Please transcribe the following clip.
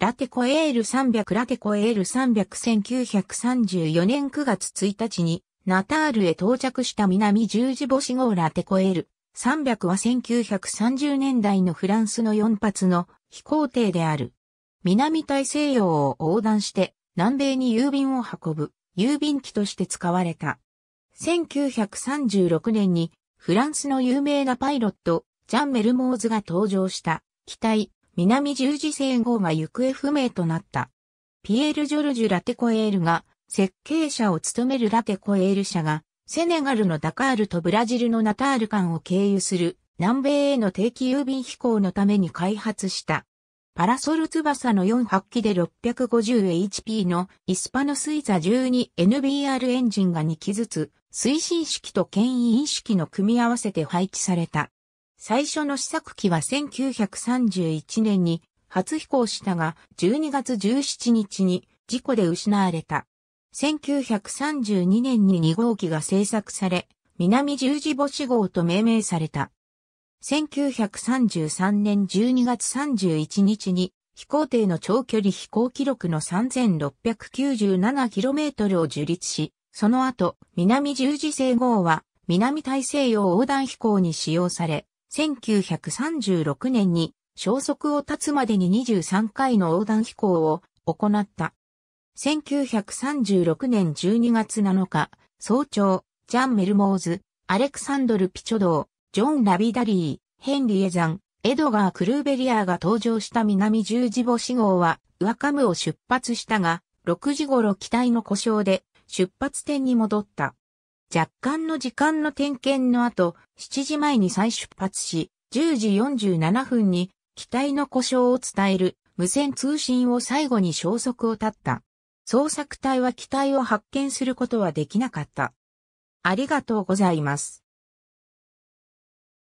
ラテコエール300ラテコエール300 1934年9月1日にナタールへ到着した南十字星号ラテコエール300は1930年代のフランスの4発の飛行艇である。南大西洋を横断して南米に郵便を運ぶ郵便機として使われた。1936年にフランスの有名なパイロット、ジャン・メルモーズが登場した機体、南十字星号が行方不明となった。ピエール・ジョルジュ・ラテコエールが設計者を務めるラテコエール社がセネガルのダカールとブラジルのナタール間を経由する南米への定期郵便飛行のために開発したパラソル翼の4発機で 650HP のイスパノスイザ 12NBR エンジンが2機ずつ推進式と牽引式の組み合わせて配置された。最初の試作機は1931年に初飛行したが12月17日に事故で失われた。1932年に2号機が製作され、南十字星号と命名された。1933年12月31日に飛行艇の長距離飛行記録の 3697km を樹立し、その後、南十字星号は南大西洋横断飛行に使用され、1936年に消息を絶つまでに23回の横断飛行を行った。1936年12月7日、早朝、ジャン・メルモーズ、アレクサンドル・ピチョドー、ジョン・ラビダリー、ヘンリエザン、エドガー・クルーベリアが登場した南十字星号は、ウアカムを出発したが、6時頃機体の故障で出発点に戻った。若干の時間の点検の後、7時前に再出発し、10時47分に機体の故障を伝える無線通信を最後に消息を絶った。捜索隊は機体を発見することはできなかった。ありがとうございます。